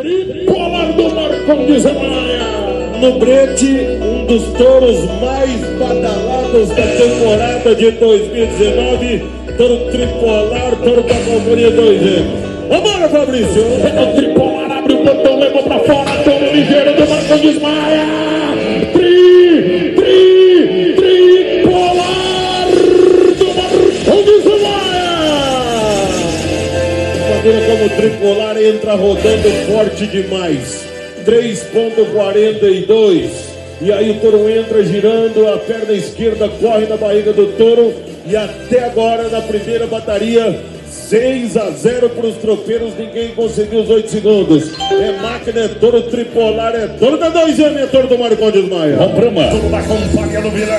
Tripolar do Marcondes Maia. No brete, um dos touros mais badalados da temporada de 2019. Touro tripolar, touro da Companhia 2M. Vambora, Fabrício! O tripolar abre o botão, levou pra fora. Touro ligeiro do Marcondes Maia. Maneira como o tripolar entra rodando forte demais. 3.42. E aí o touro entra girando, a perna esquerda corre na barriga do touro. E até agora, na primeira bateria, 6 a 0 para os tropeiros, ninguém conseguiu os 8 segundos. É máquina, é touro tripolar, é touro da 2M, é touro do Marcondes Maia. Vamos pra Touro da Companhia do Vila.